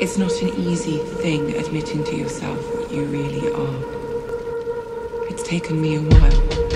It's not an easy thing admitting to yourself what you really are. It's taken me a while.